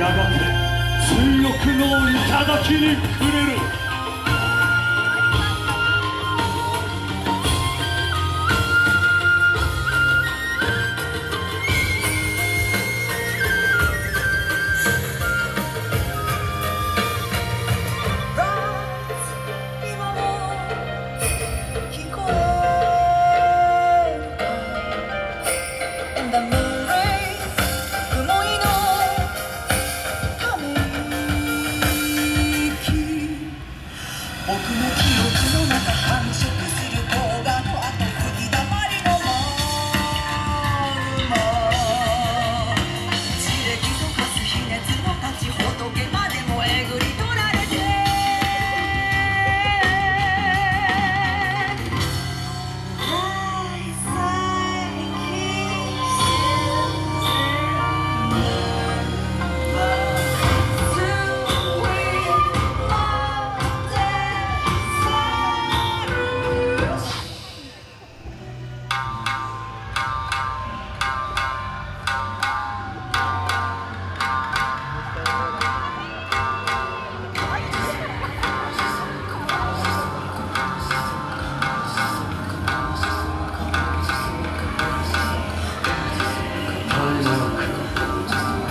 やがて追憶の頂にくれる。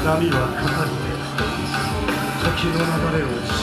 波はかかって時の流れを